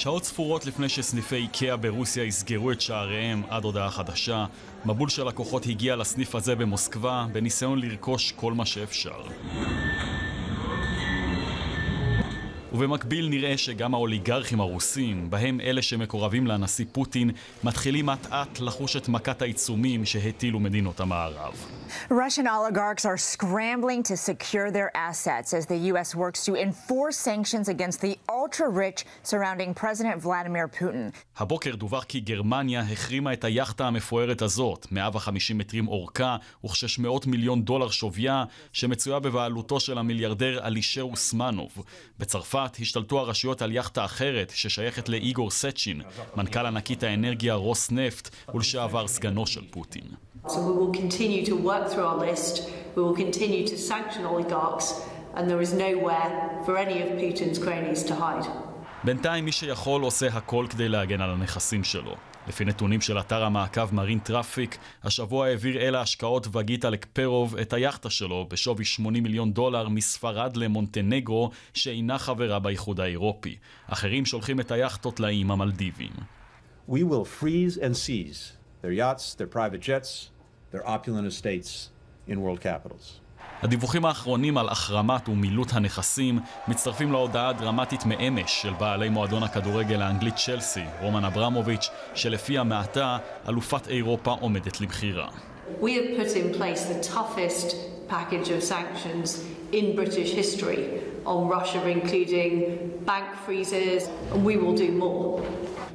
שעות ספורות לפני שסניפי איקאה ברוסיה יסגרו את שעריהם עד הודעה חדשה, מבול של לקוחות הגיע לסניף הזה במוסקבה בניסיון לרכוש כל מה שאפשר. ובמקביל נראה שגם האוליגרכים הרוסים, בהם אלה שמקורבים לנשיא פוטין, מתחילים אט אט לחוש את מכת העיצומים שהטילו מדינות המערב. Russian oligarchs are scrambling to secure their assets as the U.S. works to enforce sanctions against the ultra-rich surrounding President Vladimir Putin. הבוקר דווח כי גרמניה החרימה את היאכטה המפוארת הזאת, 150 מטרים אורכה וכ-600 מיליון דולר שוויה, שמצויה בבעלותו של המיליארדר אלישר אוסמנוב. בצרפת השתלטו הרשויות על יאכטה אחרת ששייכת לאיגור סצ'ין, מנכ"ל ענקית האנרגיה רוס נפט ולשעבר סגנו של פוטין. So. בינתיים מי שיכול עושה הכל כדי להגן על הנכסים שלו. לפי נתונים של אתר המעקב Marine Traffic, השבוע העביר איל ההשקעות וגיט אלקפרוב את היאכטה שלו בשווי 80 מיליון דולר מספרד למונטנגרו, שאינה חברה באיחוד האירופי. אחרים שולחים את היאכטות לאיים המלדיביים. We will freeze and seize their yachts, their private jets, their opulent estates in world capitals. הדיווחים האחרונים על החרמת ומילוט הנכסים מצטרפים להודעה הדרמטית מאמש של בעלי מועדון הכדורגל האנגלית צ'לסי, רומן אברמוביץ', שלפיה מעתה אלופת אירופה עומדת לבחירה. We have put in place the toughest package of sanctions in British history on Russia, including bank freezes, and we will do more.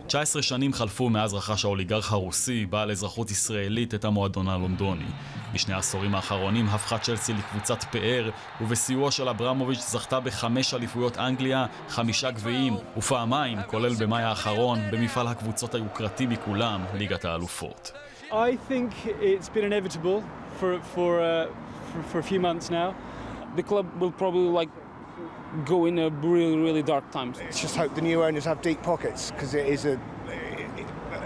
19 שנים חלפו מאז רכש האוליגרך הרוסי, בעל אזרחות ישראלית, את המועדון הלונדוני. בשני העשורים האחרונים הפכה צ'לסי לקבוצת פאר, ובסיועו של אברמוביץ' זכתה בחמש אליפויות אנגליה, חמישה גביעים, ופעמיים, כולל במאי האחרון, במפעל הקבוצות היוקרתי מכולם, ליגת האלופות. Uh, for a few months now. The club will probably like go in a really really dark times. Let's just hope the new owners have deep pockets because it is a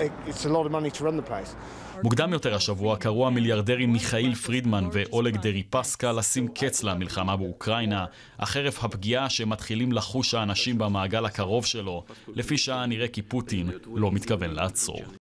it, it's a lot of money to run the place. מוקדם יותר השבוע קראו המיליארדרים מיכאיל פרידמן ואולג דריפסקה לשים קץ למלחמה באוקראינה, החרף הפגיעה שמתחילים לחוש האנשים במעגל הקרוב שלו, לפי שעה נראה כי פוטין לא מתכוון לעצור.